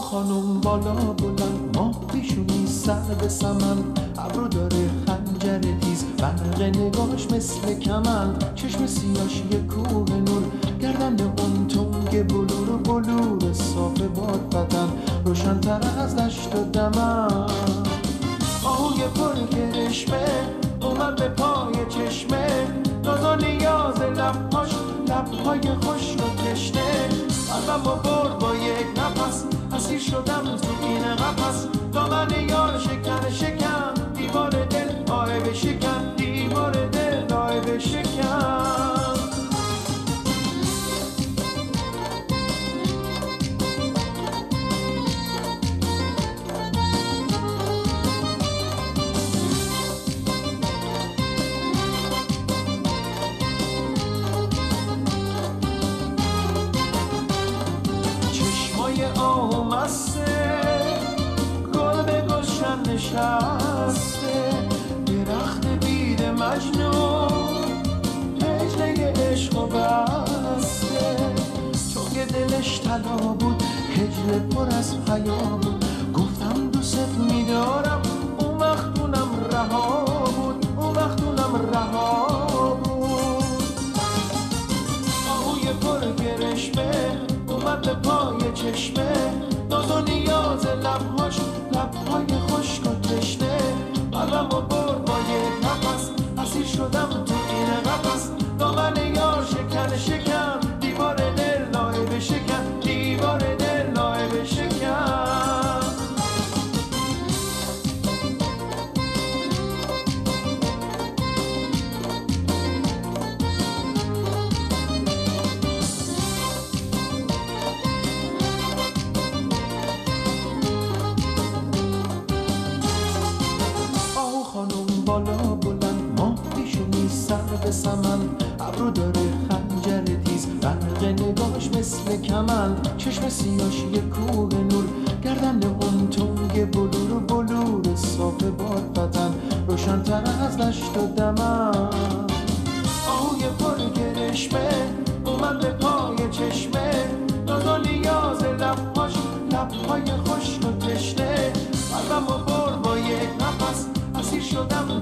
خانم بالا بلند. ما پیشونی سر به سمن. ابرو داره خنجر تیز. برق نگاش مثل کمند چشم سیاش یه کوه نور. گردن اون تنگ بلور و بلور صاف باد بدن. روشنتر از دشت و دمن. آهوی پر کرشمه اومد به پای چشمه. ناز و نیاز لبهاش. لبهای خوش و تشنه. قلبم با اسیر شدم تو نشسته. درخت بید مجنون. هجله عشق و بسته. چون که دلش طلا بود هجله پر از حیا گفتم دوست میدارم. قفس دامن یار شکن شکن سرد سمن. ابرو داره خنجر تیز. برق نگاهش مثل کمل چشم سیاش یک کوه نور. گردن اون تنگ بلور و بلور صاف بار روشن تر از لشت و دمن. آهوی پر گرشمه. اومد به پای چشمه. دادا نیاز لبهاش. لبهای خوش و تشنه. قلبم و بر با یک نفس. اسیر شدم